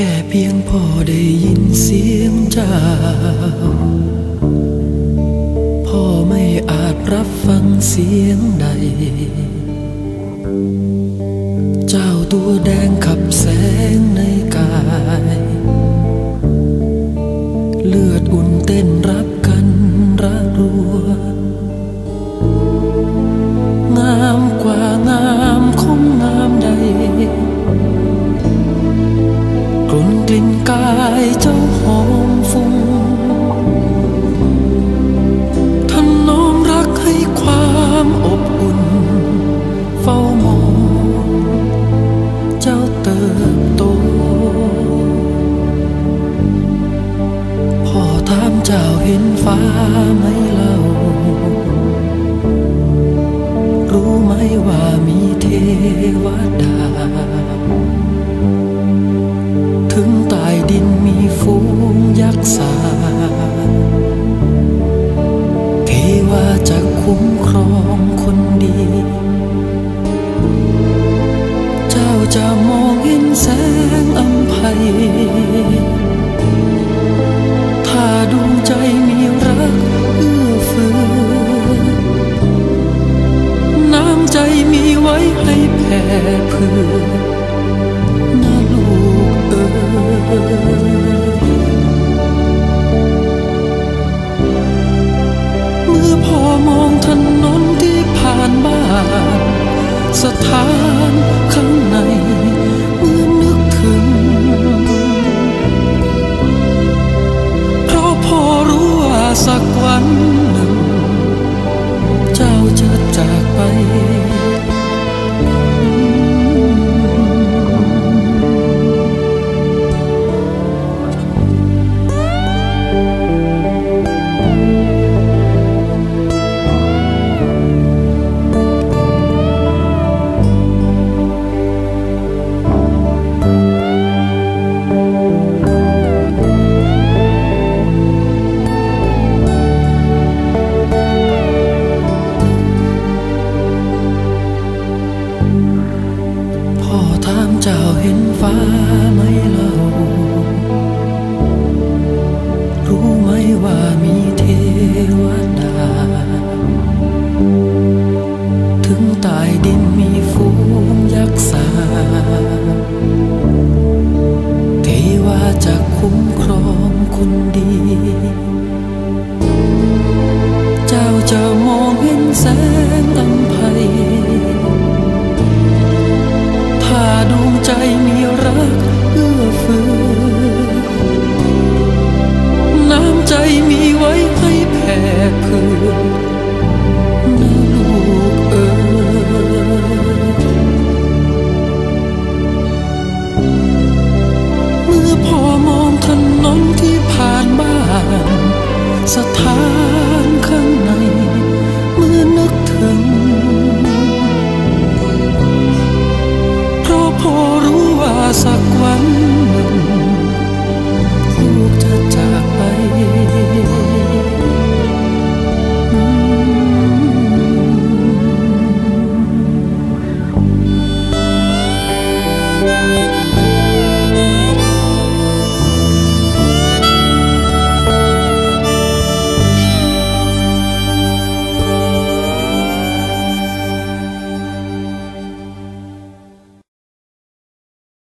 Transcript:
ค่เพียงพอได้ยินเสียงเจ้า พ่อไม่อาจรับฟังเสียงใด เจ้าตัวแดงขับแสงในกาย เลือดอุ่นเต้น เติบโต พ่อถามเจ้าเห็นฟ้าไหมเล่า รู้ไหมว่ามีเทวดา ถึงใต้ดินมีฝูงยักษ์สาเทวาจะคุ้มครองคนดีเเพื่อนะลูกเอ๋ยเมื่อพ่อมองถนนที่ผ่านบ้านสถานข้างในเมื่อนึกถึง เพราะพ่อรู้ว่าสักวัน ฟ้าไหมเล่า รู้ไหมว่ามีเทวดา ถึงใต้ดินมีฝูงยักษ์สาเทวาจะคุ้มครองคนดี เจ้าจะมองเห็นแสงอัมภัยถ้าดวงใจ เมื่อพอมองถนนที่ผ่านบ้านสถานข้างใน เมื่อนึกถึงเพราะพ่อรู้ว่าสัก